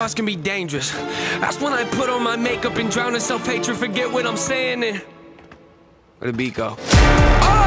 Loss can be dangerous. That's when I put on my makeup and drown in self-hatred. Forget what I'm saying and where the beat go? Oh,